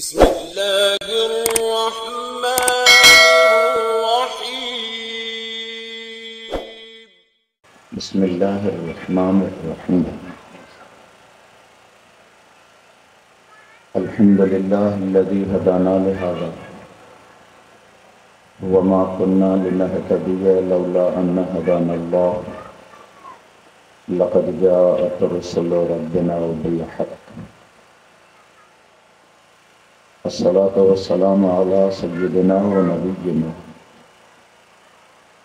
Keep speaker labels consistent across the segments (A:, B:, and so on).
A: بسم الله الرحمن الرحيم.
B: بسم الله الرحمن الرحيم. الحمد لله الذي هدانا لهذا. وما كنا لنهتدي لولا أن هدانا الله. لقد جاءت رسل ربنا بالحق. الصلاة والسلام على سيدنا ونبينا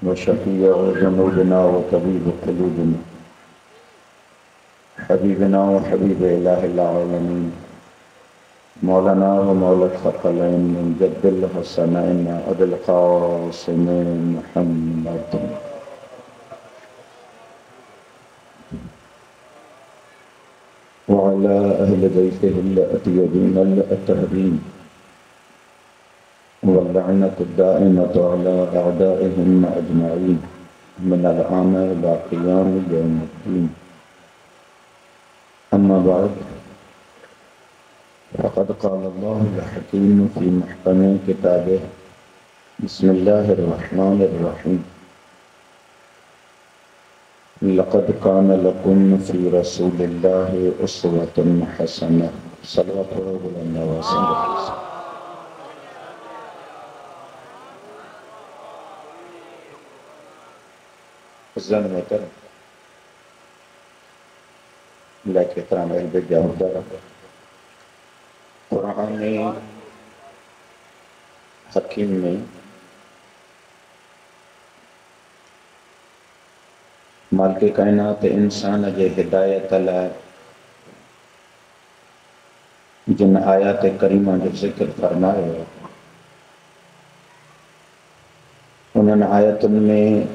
B: وشفيع ذنوبنا وطبيب قلوبنا. حبيبنا وحبيب إله العالمين. مولانا ومولى الثقلين من جد الحسنين أبي القاسم محمد. وعلى أهل بيته الأطيبين الأطهرين. واللعنة الدائمة على أعدائهم أجمعين من الآن إلى قيام يوم الدين. أما بعد فقد قال الله الحكيم في محكم كتابه بسم الله الرحمن الرحيم. لقد كان لكم في رسول الله أسوة حسنة صلوات الله وسلم زن محترم لیکن احترام اہل بیت جاہدہ قرآن حکیم میں مالک کائنات انسان جے ہدایت لائے جن آیات کریمہ جو ذکر فرمائے انہوں آیتن میں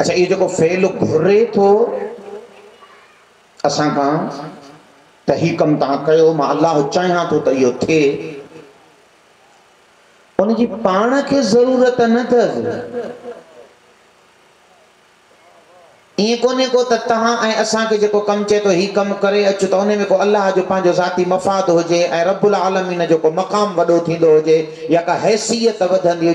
B: اچھا یہ فیل گھرے تو اصا کا اللہ چاہا تو یہ ان کی پاس کے جو کم چے تو ہی کم کرے۔ اچ تو انہیں میں کو اللہ جو ذاتی مفاد ہوج العالمین جو مقام ویسے یا کا حیثیت ہو جائے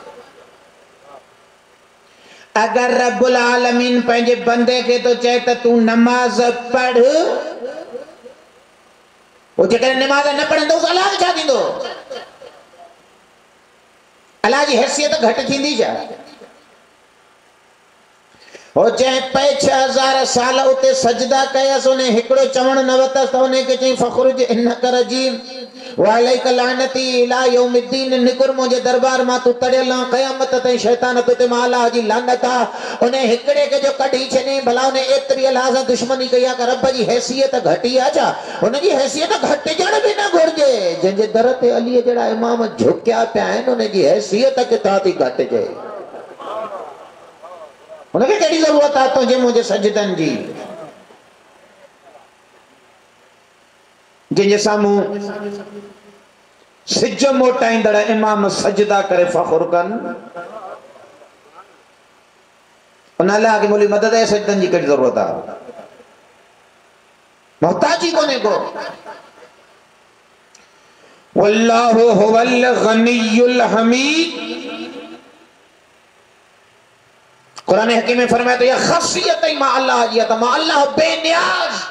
B: اگر رب العالمین پہنجے بندے کے تو چاہتا تو نماز پڑھ۔ وہ جے کرے نماز نہ پڑھن دو، اس اللہ کے چھا دیندو اللہ جی حیثیت گھٹ تھی دی جا۔ ہو جے پیچھ ہزار سال ہوتے سجدہ کیا سنے ہکڑو چمن نہ سنے کے چاہیں فخر جے انہ کر جیم وَعَلَيْكَ لعنتی لَا يَوْمِ الدِّينِ نِكُرْ مُجھے دربار مَا ما تو تڑیلا قیامت تے شیطان تو تے مالا جی لعنت انہیں ہکڑے کے جو کڈھی چھنے، بھلا انہیں اتری لہذا دشمنی کہیا کہ رب جی حیثیت گھٹی آجا اچھا، انہیں جی حیثیت گھٹی جڑ بھی نہ گھڑجے جن جے درت علی جڑا امام جھکیا پیائن انہیں جی حیثیت کتا تھی گھٹ جائے انہیں کیڑی ضرورت آتا ہوں جی مجھے سجدن جی؟ جنہیں ساموں سج موٹائیں دڑا امام سجدہ کرے فخر کن۔ انہا اللہ کی مولی مدد ہے سجدن جی کٹ ضرورت آ محتاجی کونے کو؟ واللہ هو الغنی الحمید۔ قرآن حکیم میں فرمایا تو یہ خاصیت ہے ما اللہ جیتا ما اللہ بے نیاز۔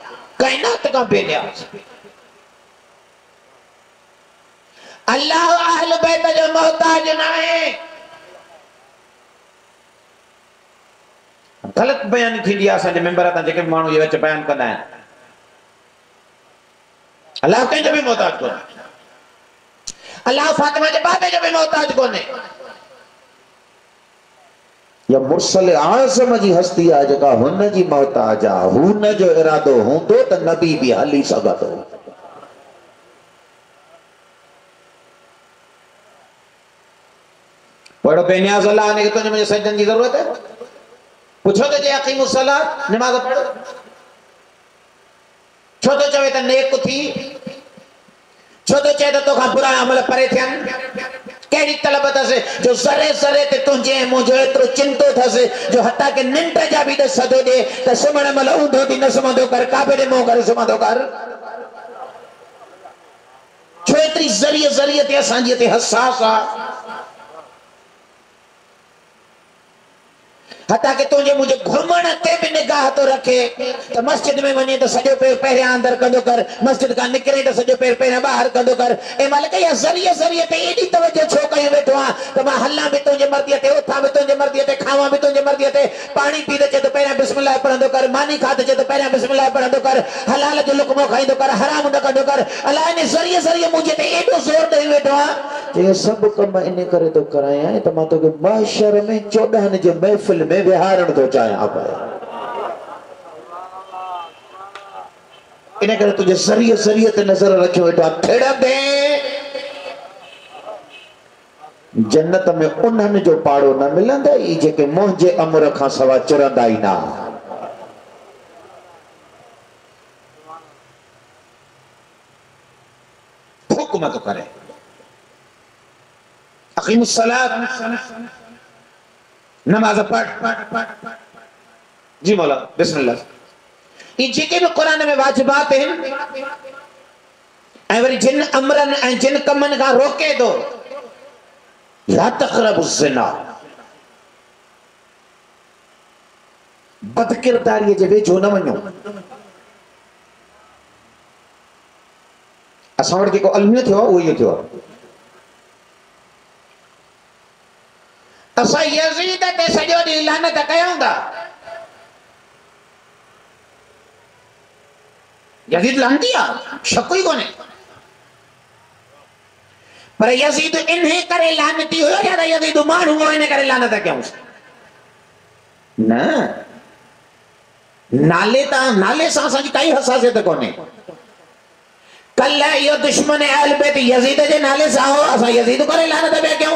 B: کائنات کا بے نیاز اللہ اہل بیت جو محتاج نہ ہے غلط بیان تھی اساں جو ممبر تا جے مانو یہ وچ بیان کرنا ہے اللہ کہیں جو بھی محتاج کو اللہ فاطمہ جے بابے جو بھی محتاج کو نہیں یا مرسل آزم جی ہستی آ جگہ، ہن جی موت محتاجا ہن جو ارادو ہوندو تو نبی بھی حلی سگا سگدو پڑھو بے نیاز اللہ، آنے کے تو مجھے سجن کی ضرورت ہے؟ پوچھو تو جے اقیم السلام نماز پڑھو۔ چھو تو چوے تو نیک کو تھی چھو تو چے تو کھا برا عمل پرے تھیان کیڑی طلب تھسے جو سرے سرے تے تنجے مجھو اترو چنتو تھسے جو حتیٰ کہ ننٹا جا بھی تے سدو دے، تے سمن مل اوندو دی نہ سمندو کر، کعبے دے منہ کر سمندو کر۔ چھو اتری ذریعہ ذریعہ تے سانجیہ تے حساس آ حتیٰ کہ تو جے مجھے گھمن تے بھی نگاہ تو رکھے تو مسجد میں ونی تو سجو پیر پہرے آندر کندو کر مسجد کا نکرے تو سجو پیر پہرے باہر کندو کر اے مالکہ یا ذریعے ذریعے تے ایڈی توجہ چھوکے ہوئے تو ہاں تو ماں حلہ بھی تو جے مرضی تے اتھا بھی تو جے مرضی تے کھاوا بھی تو جے مرضی تے پانی پی دے چھے تو پہرے بسم اللہ پڑھن دو کر مانی کھا دے چھے تو پہرے بسم اللہ پڑھن دو کر حلال جو لکموں کھائیں دو کر حرام دو کر دو کر اللہ انہیں ذریعے ذریعے مجھے تے ایڈو زور دے ہوئے تو ہاں یہ سب کم انہیں کرے تو کرائیں تو ماں تو کہ محشر میں 14 جو محفل میں نہیں بہارن تو چاہیں آپ آئے۔ انہیں کرے تجھے سریعے سریعے تے نظر رکھے ہوئے تو تھیڑا دیں۔ جنت میں انہن جو پاڑو نہ ملن دا ایجے کہ مہجے امر کھا سوا چرن دائی نہ۔ حکمت کرے اقیم السلام نماز پڑھ۔ جی مولا، بسم اللہ۔ یہ جی کے بھی قرآن میں واجبات ہیں۔ ایوری جن امرن این جن کمن کا روکے دو۔ لا تقرب الزنا۔ بدکرداری جے جو نہ ونجو اساں کے کو علمیت ہوا وہ یہ ہوا اسا یزید تے سجو دی لعنت کیاں دا یزید لعنتی آ شک ہی کونے پر یزید انہیں کرے لعنتی ہوئے یا یزید مانو ہوئے انہیں کرے لعنت کیاں نہ نالے تا نالے سا سا جی کئی حساسیت کونے کل ہے یہ دشمن اہل بیت یزید جے نالے سا ہو اسا یزید کرے لعنت بے کیوں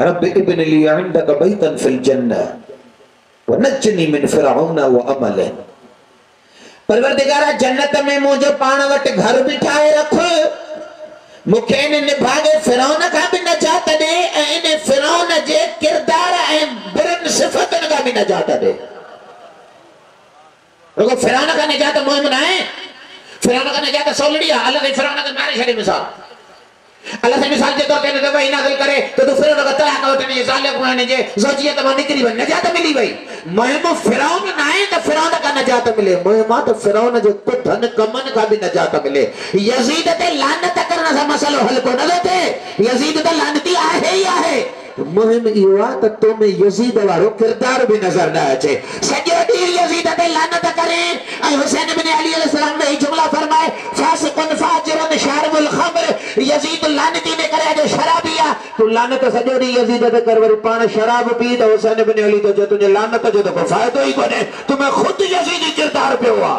B: رب ابن لي عندك بيتا في الجنة ونجني من فرعون وأمله. پروردگارا، جنت میں مجھے پانا وٹ گھر بٹھائے رکھو مکین ان بھاگے فیرون کا بھی نجات دے۔ این فیرون جے کردار این برن صفت ان کا بھی نجات دے۔ رکھو فیرون کا نجات مہم نہ ہے۔ فیرون کا نجات سولڑی ہے۔ اللہ نے فیرون کا ماری شریف مثال۔ اللہ سے مثال جے تو تے دے وہی نازل کرے تو تو فیرون اگر تلہ ہو تے مثال کو نے جے زوجیت ما نکری بھائی، نجات ملی بھائی۔ مہم فیرون نائے تو فیرون کا نجات ملے۔ میں ما تو فرعون جو دھن کمن کا بھی نجات ملے۔ یزید تے لعنت کرنا سا مسئلہ حل کو نہ تے یزید تے لعنتی آہے ہی آہے۔ مهم ایوا تو میں یزید وارو کردار بھی نظر نہ آجے سجدیر یزید تے لانت کریں اے حسین بن علی علیہ السلام نے ہی جملہ فرمائے، فاسقن فاجرن شارب الخمر۔ یزید لانتی نے کرے جو شرابیا تو لانت سجدیر یزید تے کرور پان شراب پی تو حسین بن علی تو جے تجھے لانت جو تو فائدہ ہی کو دے تمہیں خود یزیدی کردار پہ ہوا۔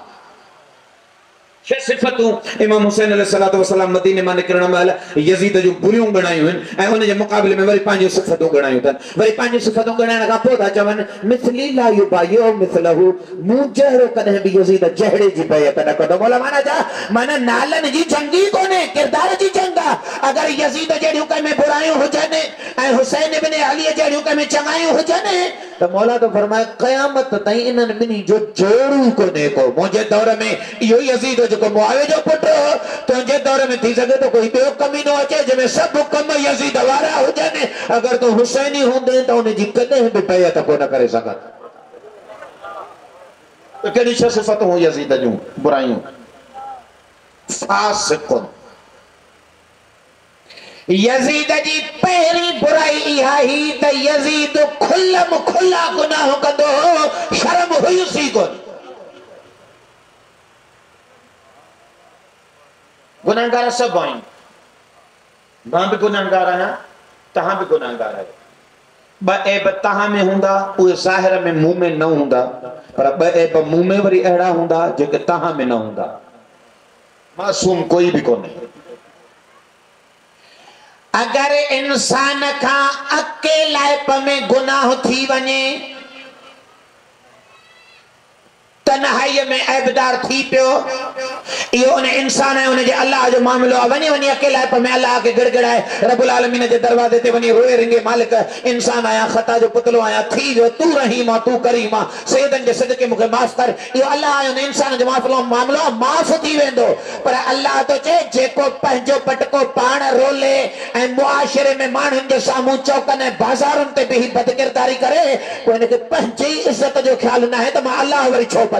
B: یہ صفتوں امام حسین علیہ السلام مدینہ مانے کرنا مالا یزید جو بریوں گنایوں ہیں ان جو مقابلے میں وری پانچ صفتوں گنایوں تھن وری پانچ صفتوں گنائن کا پودا چاہاں مثلی لا یبائیو مثله مو جہرو کدے بھی یزید جہرے جی پے کدا کدا مولا مانا جا، مانا نالن جی جنگی کونے، کردار جی جنگا۔ اگر یزید جہریوں کا میں برائیوں ہو جانے، اے حسین ابن علی جہریوں کا میں چنگائیوں ہو جانے، تو مولا تو فرمائے، قیامت تائیں انن منی جو جوڑو کونے کو۔ مجھے دور میں یہ یزید جو کو معاوی جو پٹ ہو تو انجھے دورے میں تیزہ گئے تو کوئی بے اکم ہی نہ آچے جو میں سب اکم ہے یزید وارا ہو جانے اگر تو حسینی ہوں دیں تو انہیں جن کرنے ہیں بٹھائیا تھا کوئی نہ کرے سکا تو کیا نیچہ صفت ہوں یزید جو برائیوں فاسقوں یزید جی پہری برائی ہائی تا یزید کھلم کھلا گناہ کندو شرم ہوئی سی کو گناہ گارا سب آئیں۔ وہاں بھی گناہ گارا ہے تہاں بھی گناہ گارا ہے۔ با اے با تہاں میں ہوں دا اوے ظاہر میں موں میں نہ ہوں دا پر با اے با موں میں بری اہڑا ہوں دا جو کہ تہاں میں نہ ہوں دا معصوم کوئی بھی کو نہیں اگر انسان کا اکیلے پ میں گناہ تھی ونے تنہائی میں عیبدار تھی پیو۔ یہ انہیں انسان ہے، انہیں جے اللہ جو معاملو ونی ونی اکیل ہے، پر میں اللہ آکے گڑ گڑ ہے۔ رب العالمین جے دروازے تے ونی روئے رنگے مالک انسان آیا، خطا جو پتلو آیا، تھی جو تو رحیما تو کریما سیدن جے صدقے مکہ ماس کر یہ اللہ آیا، انہیں انسان جو معاملو معاملو معاف تھی ویندو۔ پر اللہ تو چے، جے کو پہنجو پٹکو پان رو لے اے معاشرے میں مان ہنجے سامو چوکن ہے بازاروں تے بھی بدکرداری کرے۔ کوئی نے کہ پہنجی عزت جو خیال نہ ہے، تو میں اللہ وری چھوپا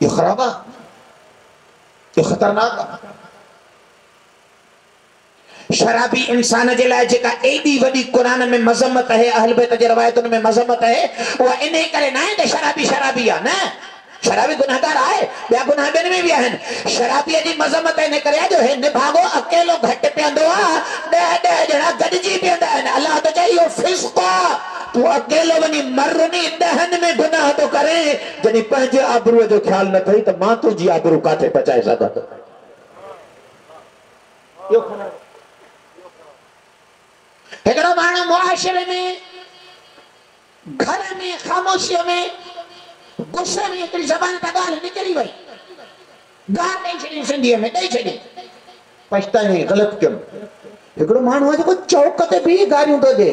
B: یہ خرابہ یہ خطرناک شرابی انسان جے لائے جے کا ایڈی وڈی قرآن میں مذہبت ہے اہل بیت جے روایتوں میں مذہبت ہے وہ انہیں کرے نہ ہیں شرابی شرابی ہے نہ شرابی گناہگار آئے بیا گناہ بین میں بھی ہیں شرابی جی مذہبت ہے انہیں کرے جو ہنے بھاگو اکیلو گھٹ پہ اندوا دے دے جڑا گڑ جی پہ اندوا اللہ تو چاہیے فسقہ تو اکیلے ونی مرنی دہن میں گناہ تو کریں جنہی پہنچے عبرو جو خیال نہ کریں تو ماں تو جی عبرو کاتے پچائے سادہ تو یو خنا ہگڑو مانو معاشرے میں، گھر میں، خاموشیوں میں گسے میں اتنی زبان پہ گال نکلی وئی گال نہیں چلی سندھیے میں نہیں چلی پشتہ نہیں غلط کیوں؟ ہگڑو مانو آجے کو چوکتے بھی گاریوں تو دے۔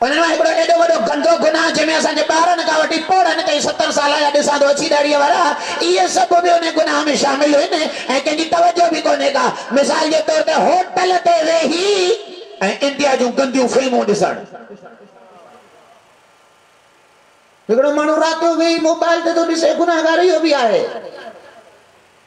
B: انہوں نے بڑھو ایڈو بڑھو گندو گناہ جو میں سانجے پارا نکاو ٹی پوڑا نے کئی ستر سالہ یا دے ساندھو اچھی داری ہے وراہ یہ سب بھی انہیں گناہ میں شامل ہوئے نے ہے کہ جی توجہ بھی کونے گا مثال یہ تو ہوتے ہیں ہوتل تے رہی ہیں انڈیا جو گندیو فلموں دے ساڑ بگڑو منو راتو بھی موبائل تے تو بھی گناہ گاری ہو بھی آئے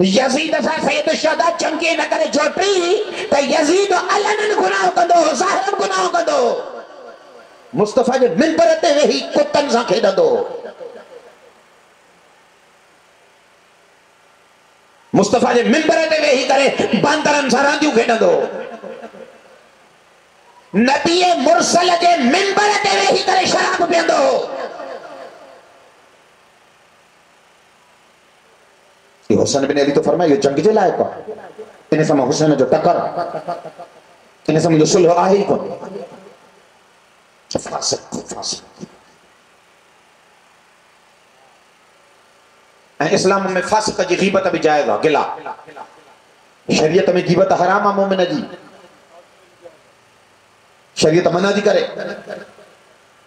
B: یزید اسا سید شدا چنکی نہ کرے جھوٹی تو یزید علنن گناہ کندو ظاہرن گناہ کندو۔ مصطفیٰ جو من پرتے ہوئے ہی کتن سا دو۔ مصطفیٰ جو من پرتے ہوئے ہی کرے، باندرن سا راندیو دو۔ نبی مرسل جو جے پرتے ہوئے ہی کرے، شراب پیندو کہ حسن بن علی تو فرمایا یہ جنگ جے کو ان سم حسن جو ٹکر ان سم جو صلح آہی کو فاسق فاسق اسلام میں فاسق جی غیبت بھی جائے گا گلا شریعت میں غیبت حرام مومن جی شریعت منع جی کرے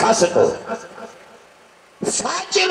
B: فاسق فاجر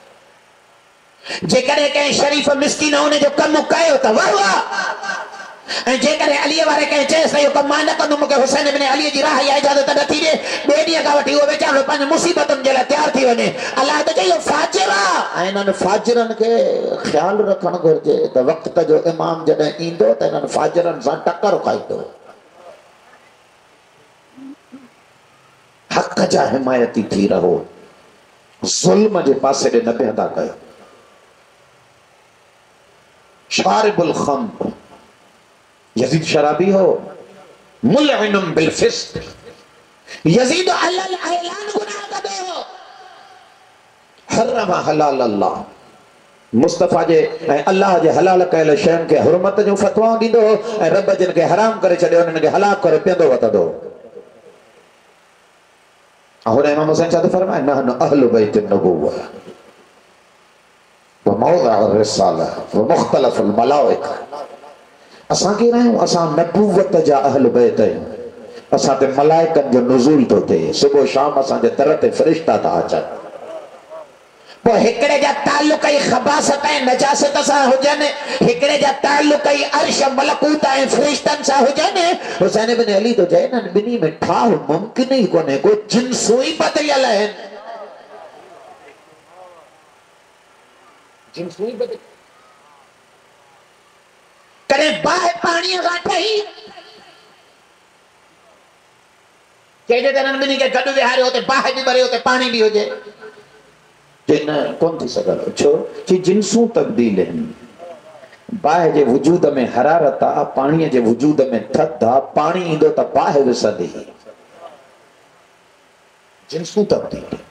B: جے کرے کہیں شریف و مسکین ہونے جو کم مکائے ہوتا واہ واہ جے کرے علیہ وارے کہیں چاہے رہی کم مان کندو مکے حسین ابن علیہ جی راہ یا اجازت نہ تھی دے بیڈیا کا وٹی ہوئے چاہے لو پانچ مصیبت ان جلے تیار تھی ونے اللہ تو چاہیے فاجرہ فاجرا انہن فاجرن کے خیال رکھن گھر جے تا وقت تا جو امام جڑے ایندو تو انہن فاجرن سان ٹکر رکھائی دو حق جا حمایتی تھی رہو ظلم جے پاسے دے نہ بہدا کہو شارب الخمر. يزيد شرابي هو ملعنم بالفسق. يزيد حلال حلال هو حرم حلال الله. مصطفى جي الله جي حلال كيل شيم كي حرمت جو فتوى ديندو رب جن کے حرام کرے چلے انن کے حلال کرے پیندو وتا دو. اور امام حسین چا تو فرمائے نحن أهل بيت النبوه وموضع الرسالة ومختلف الملائكة. اساں کی رہے ہوں اساں نبوت جا اہل بیت ہے اساں تے ملائکن جو نزول تو تے صبح و شام اساں جے ترت فرشتہ تا آچا. وہ ہکڑے جا تعلق ای خباست ہے نجاست سا ہو جانے. ہکڑے جا تعلق ای عرش ملکوت ہے فرشتن سا ہو جانے. حسین بن علی تو جائے نا، بنی میں ٹھاہ ممکن ہی کو نے کوئی جنسوں ہی بدلیا لہن اچھا، جنسوں تبدیل باہ جے وجود میں حرارت آ، پانی جے وجود میں تھد آ، پانی ایندو تا باہ وسدی جنسوں تبدیل ہیں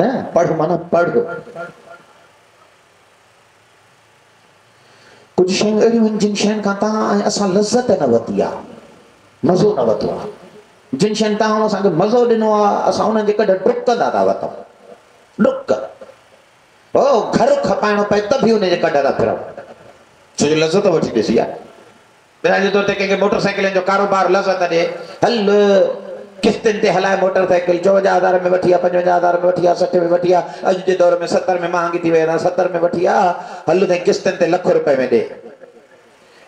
B: نه پڙهه معنيٰ پڙهه ڪجهه شيون اهڙيون آهن جن شين کان توهان اسان لذت نه ورتي آهي مزو نه ورتو آهي جن شين توهان اسان کي مزو ڏنو آهي اسان انهن جي ڪڏهن ڊڪندا ٿا ڊڪ او گهر کپائڻو پئي ته به ان جي ڪڏ ٿا فرعون ڇو جو لذت وٺي ڏسي آهي ڪنهن کي موٽرسائڪلن جو ڪاروبار لذت ڏي هل قسطن تے ہلائے موٹر سائکل چوجا ہزار میں ویسے پچون ہزار میں ویسے سٹھے میں وی اج دے دور میں ستر میں مہنگی تھی نا ستر میں وی آل تھی قستن تے لکھ روپے میں دے۔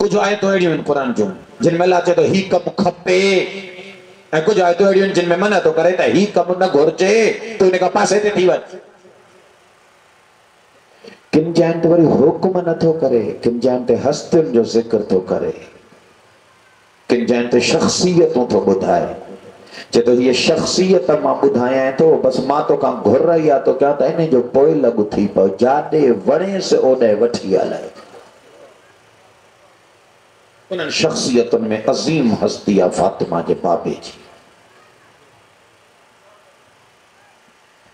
B: ڪجهه آيتون اهڙيون آهن قر جون جن ۾ الله چئي ٿو هي ڪم کپي ۽ ڪجهه آيتون منا ٿو ڪري ٿي وڃ کم جانتے وری حکم نہ تو کرے، کم جانتے ہستن جو ذکر تو کرے۔ کم جانتے شخصیتوں تو بدھائے۔ چھے تو یہ شخصیت ماں بدھائے ہیں تو بس ماں تو کام گھر رہی ہے تو کیا تھا، انہیں جو پوئی لگو تھی پاؤ جاڑے وڑے سے اوڑے وٹھی آلائے انہوں شخصیتن میں عظیم ہستیا فاطمہ جے بابے جی۔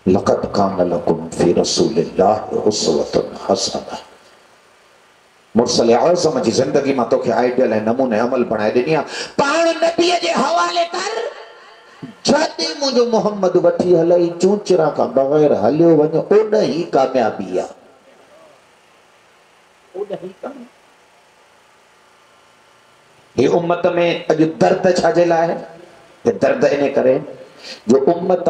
B: لقد کان لکم فی رسول اللہ عصوت حسنہ مرسل عظم جی زندگی میں تو کہ آئیڈیل ہے نمون عمل بنائے دنیا۔ پاڑ نبی جی حوالے کر۔ جدی مجھو محمد وٹھی حلائی چونچرا کا بغیر حلیو ونیو او نہیں کامیابیا او نہیں کامیابیا یہ امت میں اج درد چھا جلا ہے یہ درد انہیں کریں جو امت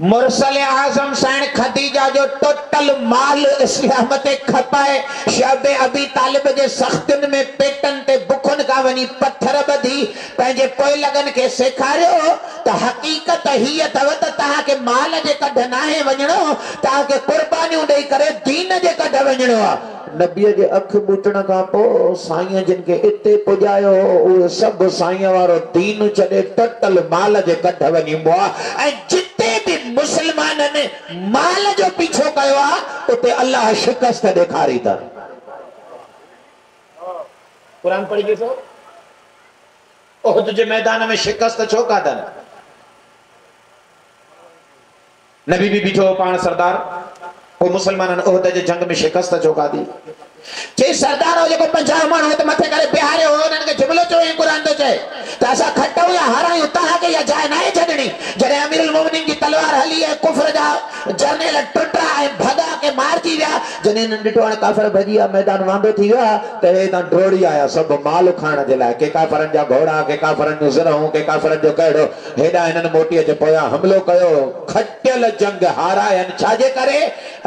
B: مرسل اعظم سین خدیجہ جو ٹوٹل مال اسلامت کھپائے، شعب ابی طالب کے سختن میں پیٹن ونی پتھر بدھی پہنجے پوئی لگن کے سکھارے ہو تا حقیقت ہی یا توتا تا کہ مال جے کا دھنائے ونجنو تا کہ قربانی انہی کرے دین جے کا دھنجنو نبی جے اکھ بوٹنا کا پو سائیاں جن کے اتے پو جائے ہو او سب سائیاں وارو دین چلے تتل مال جے کا دھنجنی بوا اے جت مسلمان نے مال جو پیچھو کہوا تو اللہ شکست دیکھا رہی تھا قرآن پڑھیں گے تو عہد تجھے میدان میں شکست چھوکا دن نبی بھی بیٹھو پان سردار کوئی مسلمان عہد تجھے جنگ میں شکست چھوکا دی چی سردار ہو جے کوئی پنچاہ مان ہوئے تو مطے کرے پیارے ہو انہوں نے جملوں چو ہی قرآن دو چاہے تو ایسا کھٹا ہو یا ہارا ہی ہوتا ہے کہ یا جائے نہ ہی جنڈی جنہیں امیر المومنین کی تلوار حلی ہے کفر جا جنہیں لٹٹا ہے بھگا کے مار کی گیا جنہیں نڈٹوان کافر بھگیا میدان وامبے تھی گیا تو یہ دن ڈروڑی آیا، سب مالو کھانا جلا ہے کہ کافرن جا گھوڑا کہ کافرن جو زرہ ہوں کہ کافرن جو کہڑو ہیڈا انہوں نے موٹی اچھے پویا حملوں کہو کھٹیل جنگ ہارا ہے انچاجے کرے۔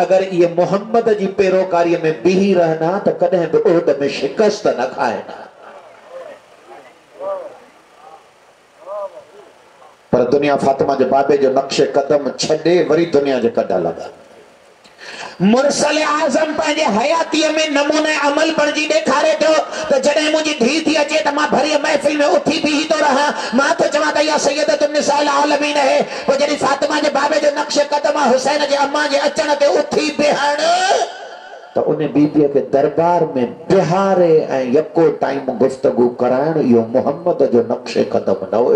B: اگر یہ محمد جی پیروکاری میں بھی رہنا تا کدھے بے اہد میں شکست نہ کھائینا پر دنیا فاطمہ جو بابے جو نقش قدم چھڑے وری دنیا جو کڑا لگا۔ مرسل آزم پہنجے حیاتی میں نمونے عمل پر جی دیکھارے تو تو جنہیں مجھے دھیت یا چیتا ماں بھری محفل میں اٹھی بھی ہی تو رہا۔ ماں تو چمادہ یا سیدہ تم نسائل عالمین ہے۔ وہ جنہیں فاطمہ جو بابے جو نقش قدم، حسین جو اممہ جو اچھنا تے اٹھی بھی ہاں نو تو ان بیبی کے دربار میں بہارے یقو گو کر محمد جو نقشے قدم نہ ہو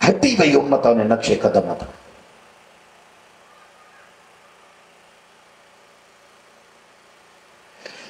B: ہٹی پی امت انشے قدم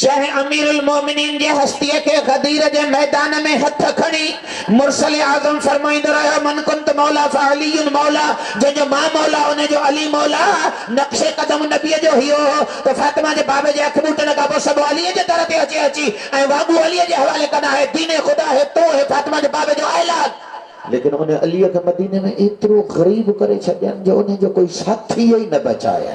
B: چاہے امیر المومنین جے ہستیے کے غدیر جے میدان میں ہتھ کھڑی، مرسل اعظم در آیا من کنت مولا فعلی مولا، جو جو ماں مولا، انہیں جو علی مولا، نقش قدم نبی جو ہی ہو، تو فاطمہ جے باب جے کبوٹ نگا کابو سب علی جے درتے اچے اچھی اے وابو علی جے حوالے کنا ہے، دین خدا ہے، تو ہے فاطمہ جے باب جو اعلان لیکن انہیں علی کے مدینے میں اترو غریب کرے چھڈن جو انہیں جو کوئی ساتھی ہی نہ بچایا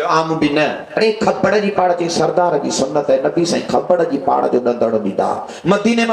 B: ارے خبر جی پاڑ جی سردار جی سنت ہے نبی سائیں خبر جی پار جو نند بھی مدینے م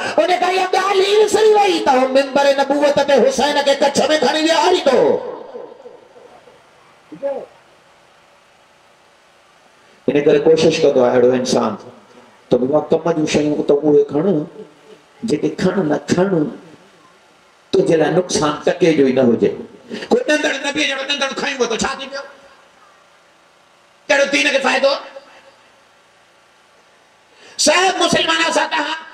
B: نے کہا یا بیالیل سے روائی تا ہم منبر نبوت پہ حسین کے کچھ میں کھانے لیا آری تو انہیں کرے کوشش کر دو آہڑو انسان تو بھی وہاں کمہ جو شہیوں کو تو ہوئے کھانا جے کہ کھانا نہ کھانا تو جلا نقصان تکے جو ہی نہ ہو جائے کوئی دندر نبی جڑا دندر کھائیں گو تو چھاتی پیو جڑا دینے کے فائدہ صاحب مسلمانہ ساتھ ہاں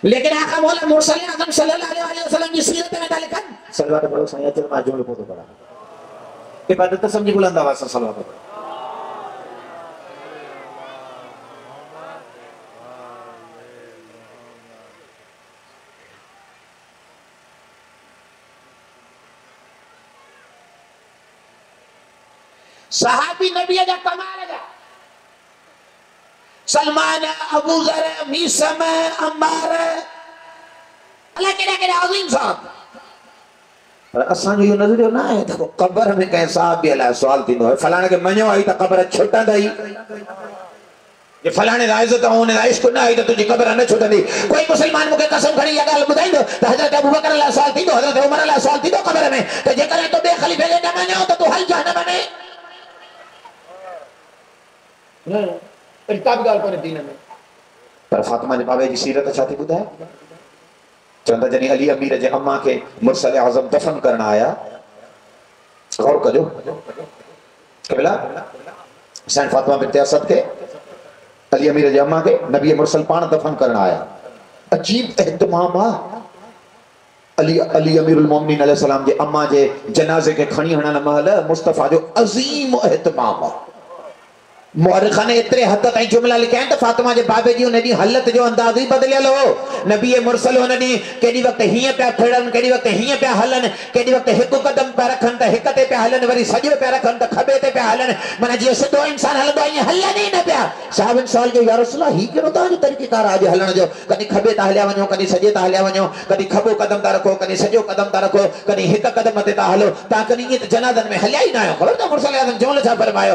B: Lekin haka mula mursalin akan sallallahu alaihi wasallam di sirat yang ditalikan. Salwat apa saya ajar maju lupa tu pada. Ibadat bulan dawasa salwat apa. Sahabi Nabi aja pamalaga. Salman, ابو ذر، میسم امبار اللہ کے لیے عظیم صاحب. پر اساں جو نظر نہ ہے تو قبر میں کہیں صاحب بھی اللہ سوال تھی ہے فلانے کے منیو آئی تو قبر چھوٹا دائی یہ فلانے دا عزت ہوں نے عشق نہ آئی تو تجھے قبر نہ چھوٹا دی کوئی مسلمان مکے قسم کھڑی یا گال بتائیں دو تو حضرت ابو بکر اللہ سوال تھی حضرت عمر اللہ سوال تھی دو قبر میں۔ تو جے کرے تو بے خلیفے نہ منیو تو تو حل جہنم میں۔ ಪ್ರತಾಪ್ಗಾಲ್ಕೊನೆ ದೀನನು پر فاطمہ نے بابا جی سیرت اچھا تھی بدھا چندہ جنی علی امیر جی اممہ کے مرسل عظم دفن کرنا آیا۔ غور کرو۔ قبلہ۔ سین فاطمہ بنت اسد کے، علی امیر جی اممہ کے نبی مرسل پانا دفن کرنا آیا۔ عجیب اہتمام علی علی امیر المومنین علیہ السلام جے اممہ جے جنازے کے کھنی ہنا نہ محل مصطفی جو عظیم اہتمام ہے موہر اترے حد تک جملہ لکھا تو فاطمہ جے بابے جی، کی حلت جو انداز ہی بدل وقت کیوں پہ پھیڑن ہاں پہ ہلن کی وقت ایک قدم پہ رکھن تو ایک پہ حلن وری سجو پہ رکھن سے پہ ہلن۔ مانا جیسے طریقے کارج ہلن جو۔ کدی کبے تا ہلیا وجے تا ہلیا ویب قدم تک سجو قدم تک کدیم سے ہلو۔ تاکہ جنادن میں ہلیا ہی نہ آیا خبر جون فرمایا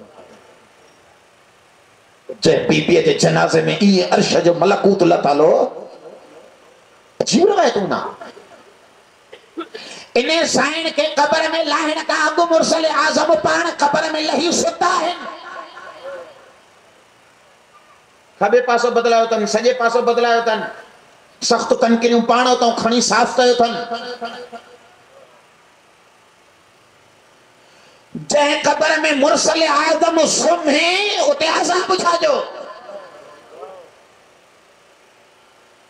B: بیبی جے جنازے میں یہ عرش جو ملکوت اللہ تعالی عجیب تو نا۔ انہیں سائن کے قبر میں لاہن کا اگو مرسل آزم پان قبر میں لہی ستا ہے۔ خبے پاسو بدلا ہوتا تن، سجے پاسو بدلا ہوتا تن۔ سخت کن کے لیوں پانو تن کھنی صاف کیو تن۔ چاہے قبر میں مرسل آدم سم ہیں اتے عذاب اچھا جو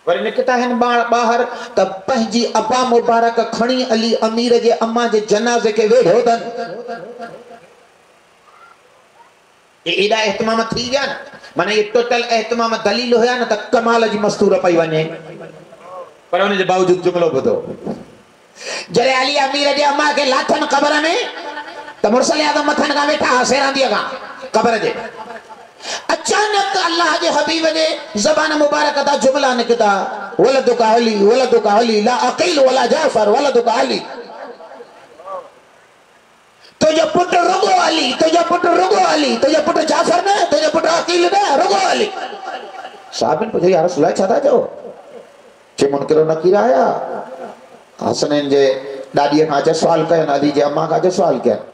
B: وری نکتا ہن بار باہر تا پہنجی ابا مبارک کھڑی علی امیر جے اما جے جنازے کے ویڑھو دن۔ یہ ایڈا احتمام تھی گیا نا۔ من یہ ٹوٹل احتمام دلیل ہویا نا تا کمال جی مستور پائی وانے پر انہیں جے باوجود جملوں بدو۔ جلے علی امیر جے اما کے لاتھن قبر میں تو مرسل آدم متھن گا ویٹھا سیران دیا گا قبر دے۔ اچانک اللہ جے حبیب جے زبان مبارک دا، جملہ نکتا، ولدک علی ولدک علی، لا اقیل ولا جعفر، ولدک علی۔ تو جا پٹ رگو علی تو جا پٹ رگو علی تو جا پٹ جعفر نے تو جا پٹ اقیل نے، رگو علی۔ صحابین پوچھے یا رسول اللہ چھتا جو چھے منکروں نہ کی رہا حسنین جے ڈاڈی کھا جے سوال کہنا دی جے اممہ کا جے سوال کہنا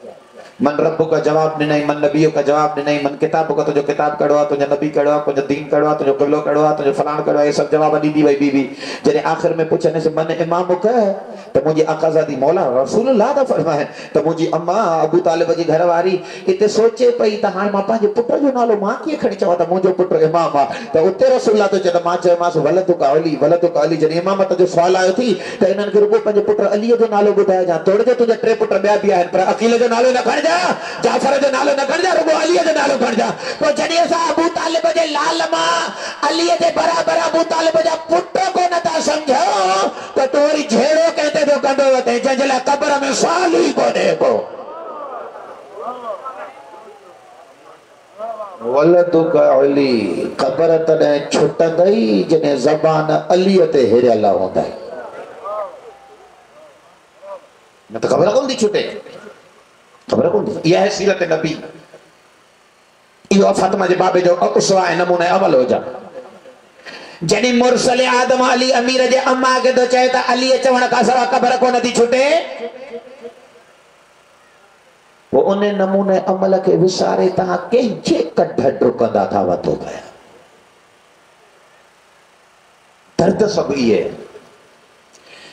B: من ربو کا جواب نے نہیں، من نبیوں کا جواب نے نہیں، من کتابوں کا تجھے کتاب کڑوا تجھے نبی کڑوا تجھے دین کڑوا تجھے قبلو کڑوا تجھے فلان کڑوا، یہ سب جواب علی دی بھائی بی بی جنہیں آخر میں پوچھنے سے من امام کا ہے، تو مجھے آقا دی مولا رسول اللہ دا فرما ہے تو مجھے اما ابو طالب جی گھر واری اتے سوچے پئی تا ہاں ماں پانجے پٹر جو نالو ماں کیے کھڑی چوا تا مجھے پٹر امام آ۔ تو اتے رسول اللہ تو جنہ ماں چے ماں سے ولد کا علی ولد کا علی جنہی امام تا جو سوال آئے تھی، تو انہاں کے رگو پنجے پٹر علی جو نالو بدایا جا توڑ دے تجھے ٹرے پٹر بیا بیا ہے پر عقیل جو نالو نہ کھڑ جا جعفر جا نالو نہ کر جا رو وہ علیہ جا نالو کر جا وہ جنیہ سا ابو طالب جا لالما علیہ دے برا برا ابو طالب جا پتر کو نہ تا سمجھا تو توری جھیڑو کہتے دو کندو ہوتے ہیں جنجلہ قبر میں سالی کو دیکھو ولدو کا علی قبرت نے چھٹا دائی جنہیں زبان علیہ دے ہیرے اللہ ہوتا ہے میں تو قبرہ کل دی چھوٹے خبر کون کو یہ ہے سیرت نبی یہ فاطمہ جی بابے جو اسوا اسوائے نمونے عمل ہو جا جنی مرسل آدم علی امیر جی اما کے دو چاہے تا علی چوڑ کا سوا قبر کو نتی چھوٹے وہ انہیں نمونے عمل کے وسارے تا کہنچے کڈھڑ رکندہ تھا وہ تو گیا درد سب یہ ہے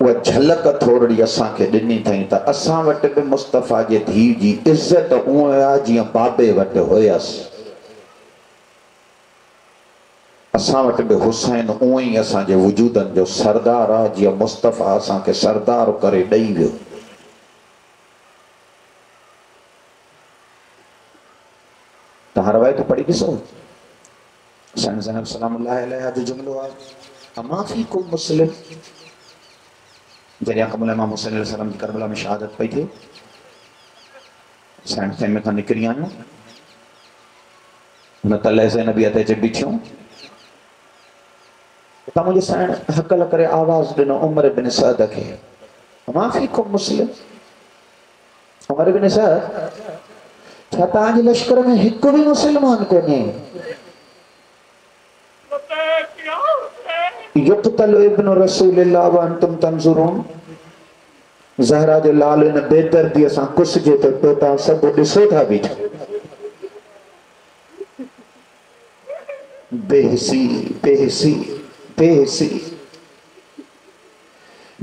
B: اها جهلڪ ٿوري اسان کي ڏني اٿئي ته اسان وٽ به مصطفيٰ جي ڌيءُ جي عزت اونئن آهي جيئن بابي وٽ هيس. اسان وٽ به حسين اونئن ئي اسان جي وجودن جو سردار آهي جيئن مصطفيٰ اسان کي سردار ڪري ڏيئي ويو. توهان روايت پڙهي ڏسو. سائين سلام جو جملو آهي. امافي ڪو مسلم ذریعہ قبل امام حسین علیہ السلام کی کربلا میں شہادت پائی تھی سائن سائن میں کھانے کری آئیوں نتلہ سے نبی آتے جب بچھوں تا مجھے سائن حقل کرے آواز بن عمر بن سعدہ کے۔ ما فیکم مسلم۔ عمر بن سعد، چھتا آنجی لشکر میں ہکو بھی مسلمان کو نہیں۔ یقتل ابن رسول اللہ وانتم تنظرون۔ زہرہ جو لال ان بہتر دی اساں کس جے تو تا سب ڈسو تھا بھی بہسی بہسی بہسی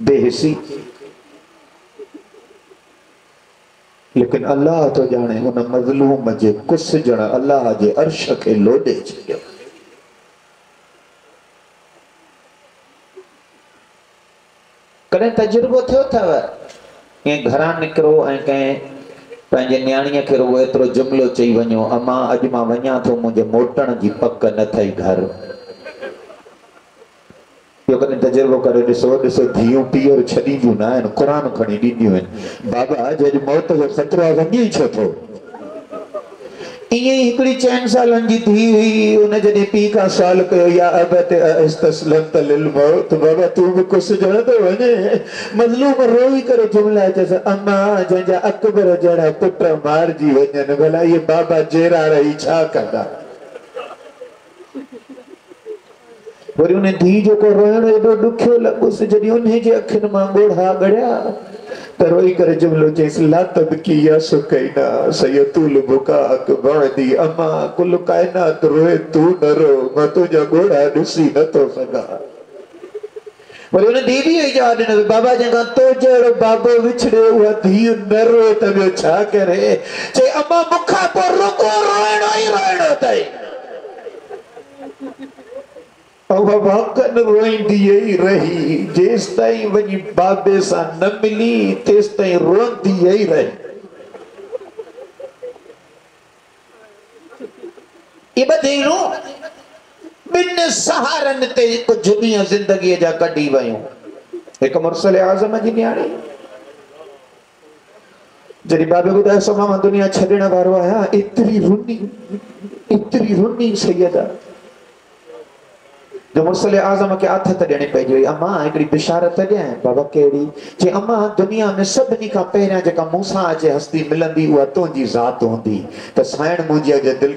B: بے حسی ليڪن الله تو ڄاڻي هن مظلوم جي ڪسجڻ الله جي عرش کي لوڏي ڇڏيو ڪڏهن تجربو ٿيو اٿو؟ ائين گهران نڪرو ۽ ڪنهن پنهنجي نياڻيءَ کي رڳو ايترو جملو چئي وڃو امان اڄ مان وڃان ٿو منهنجي موٽڻ جي پڪ نه اٿئي گهر تجربہ کرے نسو نسو دھیوں پی اور چھنی جو نا ان قرآن کھنی نہیں دیو ہیں بابا آج آج موت تو سترہ آزنگی ہی چھپو یہ ہکڑی چین سال انجی دھی ہوئی انہیں جنہیں پی کا سال کو یا ابت استسلمت للموت بابا تو بھی کس جڑت ہو انہیں مظلوم روحی کرو جملہ ہے جیسا اما جنجا اکبر جڑا پٹر مار جی ہو بھلا یہ بابا جیرہ رہی چھا کرنا وري ان ڌيءُ جو ڪو روئڻ ايڏو ڏکيو لڳس جڏهن ان جي اکين مان ڳوڙها ڳڙيا ته روئي ڪري جملو چيس لا طبقي يا سڪينا سيتل بڪاڪ بئدي اما ڪل ڪائنات روئي تون نه رو مان تنهنجا ڳوڙها ڏسي نٿو سگهان. وري ڌيءُ به اهو جواب ڏنو بابا جنهن کان تو جهڙو بابو وڇڙي اها ڌيءُ نه روئي ته ٻيو ڇا ڪري؟ چئي اما مون کان پوءِ رڳو روئڻو ئي روئڻو اٿئي اوہ واقعاً روئندی یہی رہی جیستائیں ونی بابے سا نہ ملی تیستائیں روئندی یہی رہی یہ بدیلوں بن سہارن تے ایک جمعیہ زندگی جا کڑی بھائیوں ایک مرسل عظم جی نہیں آرہی جنہی بابے گودہ سمامہ دنیا چھڑینا باروایا اتری رنی اتری رنی سیدہ جو مرسل آزم کے آت دے اما بشارت دیا بابا چی اما دنیا میں سبھی پہ موسیٰ آجے ہستی مل تھی ذات ہوں سائن مونجی اج دل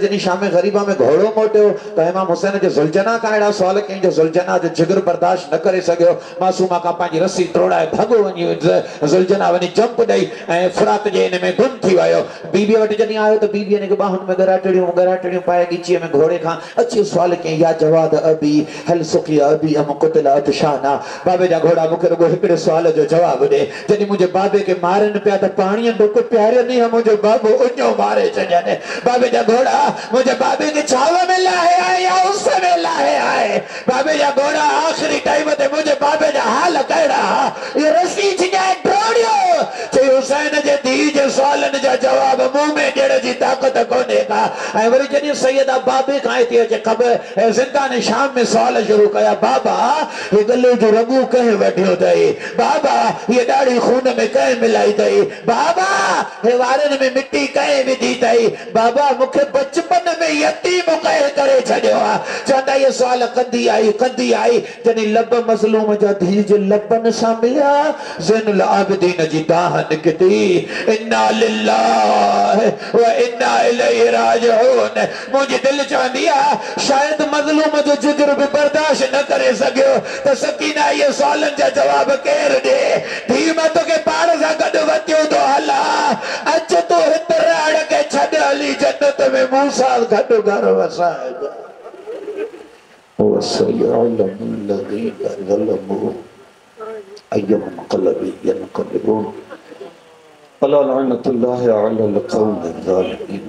B: جنی شام غریبہ میں گھوڑوں موٹے ہو، تو امام حسین جو زلجنہ کا ایڈا سوال ہے کہیں جو زلجنہ جو جگر برداشت نہ کرے سگے ہو، معصومہ کا پانچ رسی ٹروڑا ہے بھگو ونی زلجنہ ونی جمپ دائی فرات جے انہیں میں گھن تھی وائیو بی بی اوٹ جنی آئے تو بی بی انہیں کہ باہن میں گرہ ٹڑیوں گرہ ٹڑیوں پائے گی چیئے میں گھوڑے کھاں۔ اچھی سوال ہے کہیں یا جواد ابی حل سقی ابی ام قتل اتشانا۔ بابے جا گھوڑا مکر گو ہکڑے سوال جو جواب دے۔ جنی مجھے بابے کے مارن پیا تھا پانی اندو کو پیارے نہیں ہے مجھے بابو انجو مارے چنجانے۔ بابے جا گھوڑا مجھے بابی کی چھاوہ میں لاہے آئے یا اس سے میں لاہے آئے؟ بابی جا گوڑا آخری ٹائم تے مجھے بابی جا حال کہڑا یہ رسی چھنجائے ڈروڑیو چھے حسین جے دی جے سوالن جا جواب منہ میں جڑے جی طاقت کونے کا۔ اے وری جنی سیدہ بابی کھائی تھی جے کب زندہ نے شام میں سوال شروع کیا، بابا، یہ گلو جو رمو کہیں وٹھیو دائی بابا، یہ داڑھی خون میں کہیں ملائی دائی بابا، یہ وارن میں مٹی کہیں بھی دی دائی بابا، مکھے بچ بچپن میں یتیم قید کرے چھڑے ہوا۔ چاہتا یہ سوال قدی آئی قدی آئی۔ جنی لب مظلوم جا دی جی, جی لب نشامی آ زین العابدین جی داہن کتی انا للہ و انا الہی راجعون۔ مجھے دل چاہن دیا شاید مظلوم جو جگر بھی برداش نہ کرے سکے۔ ہو تو سکینہ یہ سوال جا جواب کہہ رہے دیمتوں کے پار زکت وقتیوں تو اللہ اچھ تو ہتر راڑ کے چھڑے علی جنت میں م سأل سأل قالوا ضرب صاحبه وسيعلم الذين ظلموا. أي منقلب ينقلبون. ولا لعنة الله على القوم الظالمين.